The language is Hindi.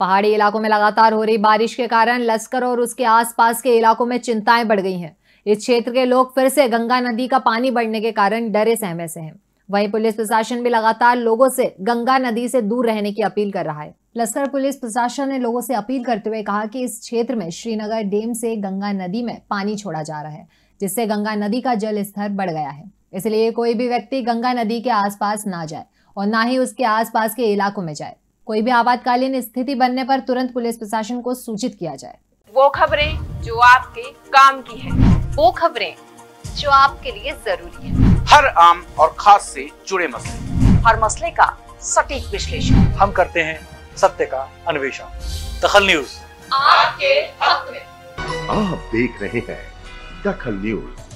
पहाड़ी इलाकों में लगातार हो रही बारिश के कारण लश्कर और उसके आसपास के इलाकों में चिंताएँ बढ़ गई हैं। इस क्षेत्र के लोग फिर से गंगा नदी का पानी बढ़ने के कारण डरे सहमे से हैं। वहीं पुलिस प्रशासन भी लगातार लोगों से गंगा नदी से दूर रहने की अपील कर रहा है। लश्कर पुलिस प्रशासन ने लोगों से अपील करते हुए कहा कि इस क्षेत्र में श्रीनगर डेम से गंगा नदी में पानी छोड़ा जा रहा है, जिससे गंगा नदी का जल स्तर बढ़ गया है। इसलिए कोई भी व्यक्ति गंगा नदी के आसपास ना जाए और ना ही उसके आसपास के इलाकों में जाए। कोई भी आपातकालीन स्थिति बनने पर तुरंत पुलिस प्रशासन को सूचित किया जाए। वो खबरें जो आपके काम की है वो खबरें जो आपके लिए ज़रूरी है। हर आम और खास से जुड़े मसले। हर मसले का सटीक विश्लेषण। हम करते हैं सत्य का अन्वेषण। दखल न्यूज़। आपके हक में। आप देख रहे हैं दखल न्यूज़।